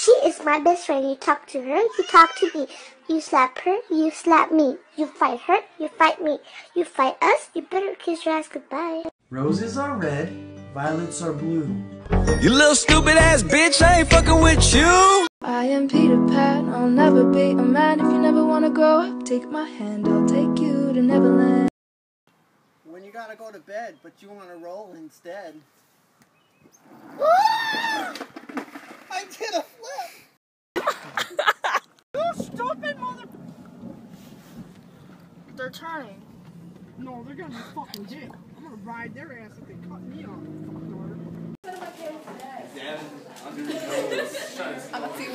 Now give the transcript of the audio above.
She is my best friend. You talk to her, you talk to me. You slap her, you slap me. You fight her, you fight me. You fight us, you better kiss your ass goodbye. Roses are red, violets are blue. You little stupid ass bitch, I ain't fucking with you. I am Peter Pan, I'll never be a man if you never wanna grow up. Take my hand, I'll take you to Neverland. When you gotta go to bed, but you wanna roll instead. I did a flip! You stupid mother... They're turning. No, they're gonna be fucking jail. I'm gonna ride their ass if they cut me off. Fuck I'm a two